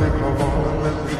think of all the memories.